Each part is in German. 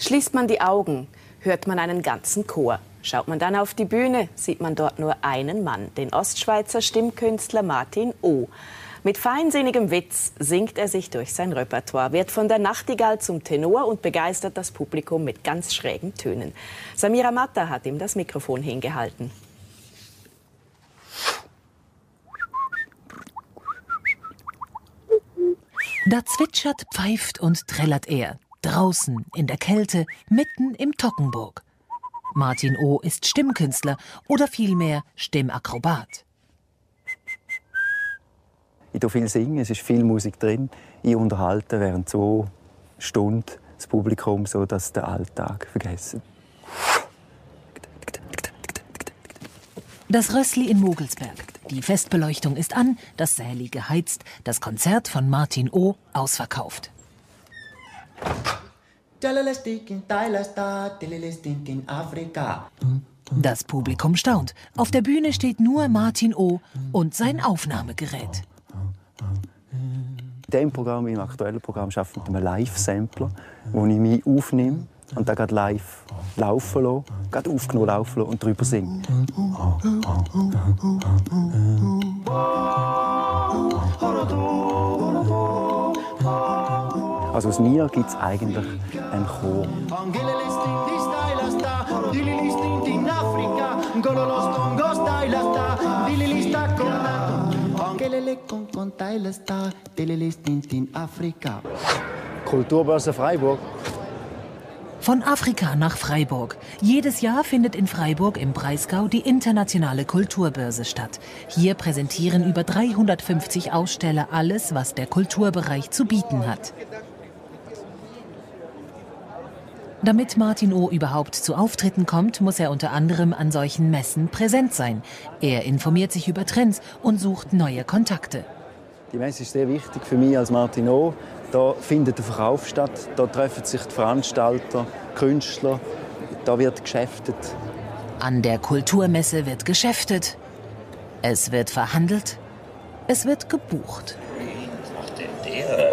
Schließt man die Augen, hört man einen ganzen Chor. Schaut man dann auf die Bühne, sieht man dort nur einen Mann, den Ostschweizer Stimmkünstler Martin O. Mit feinsinnigem Witz singt er sich durch sein Repertoire, wird von der Nachtigall zum Tenor und begeistert das Publikum mit ganz schrägen Tönen. Samira Matta hat ihm das Mikrofon hingehalten. Da zwitschert, pfeift und trällert er. Draußen, in der Kälte, mitten im Tockenburg. Martin O. ist Stimmkünstler oder vielmehr Stimmakrobat. Ich tue viel singen, es ist viel Musik drin. Ich unterhalte während zwei Stunden das Publikum, so dass der Alltag vergessen. Das Rössli in Mogelsberg. Die Festbeleuchtung ist an, das Säli geheizt, das Konzert von Martin O. ausverkauft. Das Publikum staunt. Auf der Bühne steht nur Martin O. und sein Aufnahmegerät. In diesem Programm, im aktuellen Programm, arbeite ich mit einem Live-Sampler, wo ich mich aufnehme und dann gerade live laufen lasse, gerade aufgenommen laufen lasse und darüber singe. Also aus mir gibt es eigentlich einen Chor. Kulturbörse Freiburg. Von Afrika nach Freiburg. Jedes Jahr findet in Freiburg im Breisgau die internationale Kulturbörse statt. Hier präsentieren über 350 Aussteller alles, was der Kulturbereich zu bieten hat. Damit Martin O. überhaupt zu Auftritten kommt, muss er unter anderem an solchen Messen präsent sein. Er informiert sich über Trends und sucht neue Kontakte. Die Messe ist sehr wichtig für mich als Martin O. Da findet der Verkauf statt, da treffen sich die Veranstalter, Künstler, da wird geschäftet. An der Kulturmesse wird geschäftet, es wird verhandelt, es wird gebucht. Was macht denn der?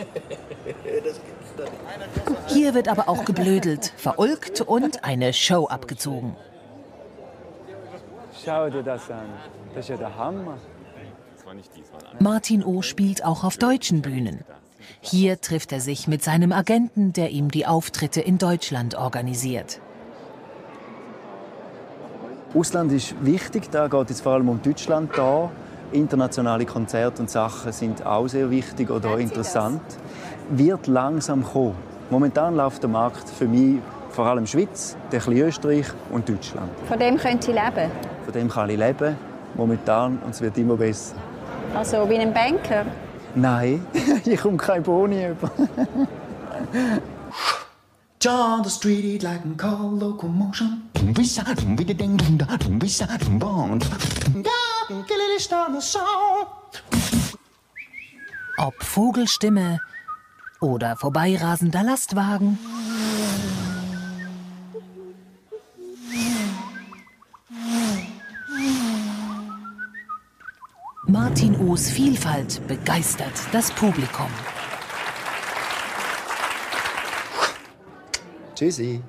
Hier wird aber auch geblödelt, verulgt und eine Show abgezogen. Schau dir das an, das ist ja der Hammer. Martin O. spielt auch auf deutschen Bühnen. Hier trifft er sich mit seinem Agenten, der ihm die Auftritte in Deutschland organisiert. Ausland ist wichtig, da geht es vor allem um Deutschland da. Internationale Konzerte und Sachen sind auch sehr wichtig oder interessant. Wird langsam kommen. Momentan läuft der Markt für mich vor allem Schweiz, ein Österreich und Deutschland. Von dem können Sie leben? Von dem kann ich leben, momentan, und es wird immer besser. Also wie ein Banker? Nein, ich komme keine Boni über. John the street like a car locomotion. Ob Vogelstimme oder vorbeirasender Lastwagen. Martin O's Vielfalt begeistert das Publikum. Tschüssi.